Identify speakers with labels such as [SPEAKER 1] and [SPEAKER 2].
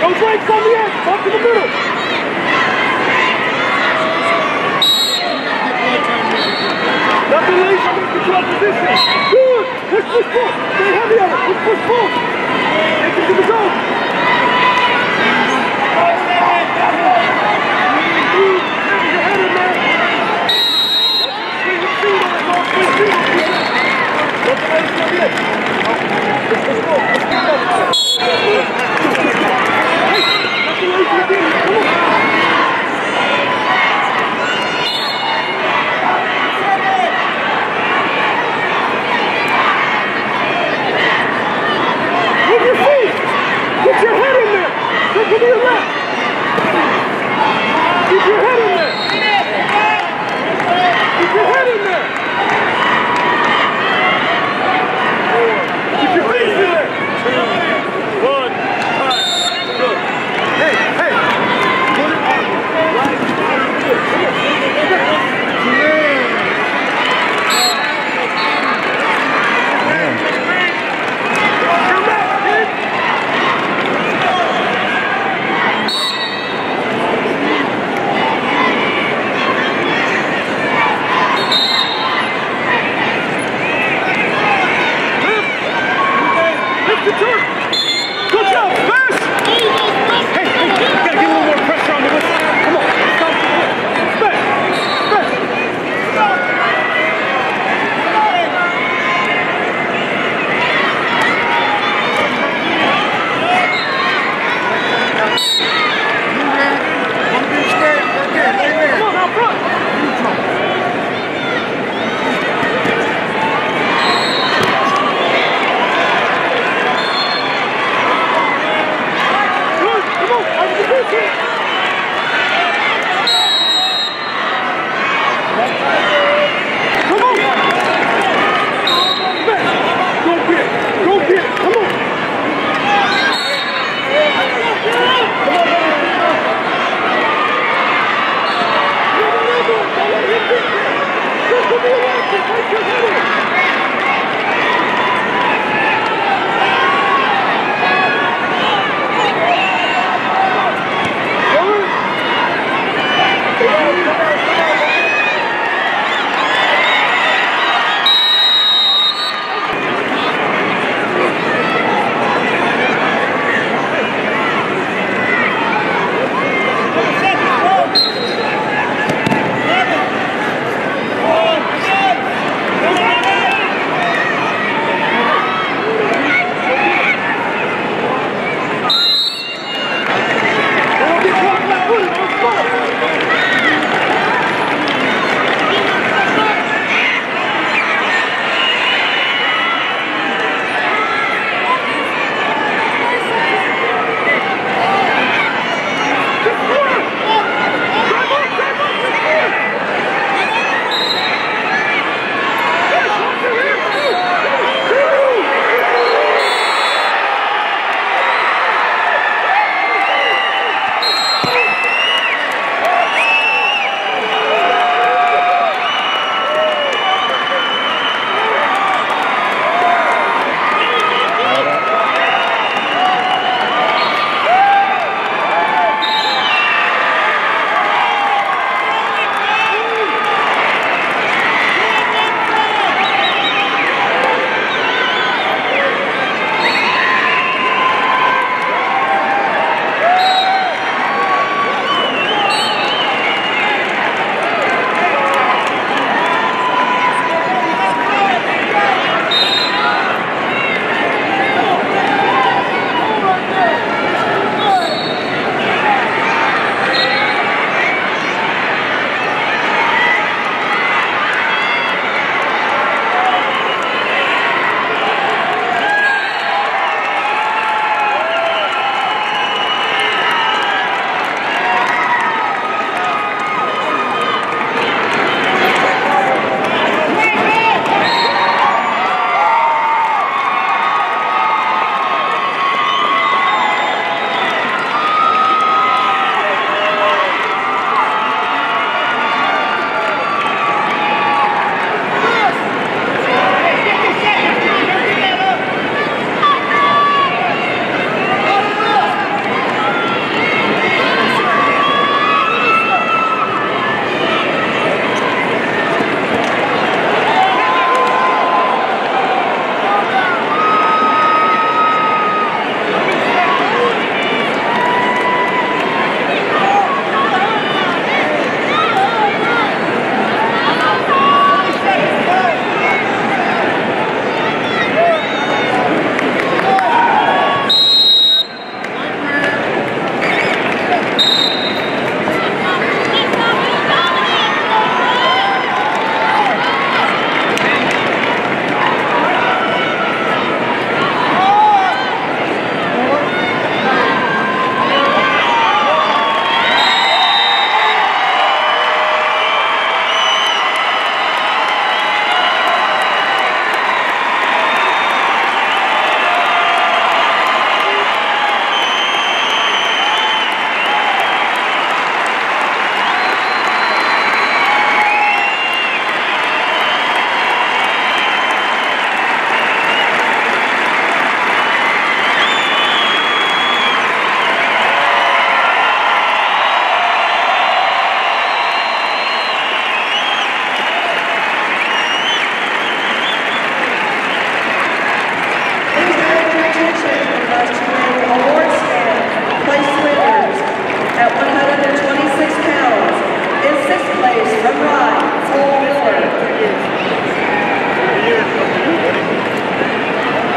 [SPEAKER 1] Don't break from the end. Walk in the middle. Good job.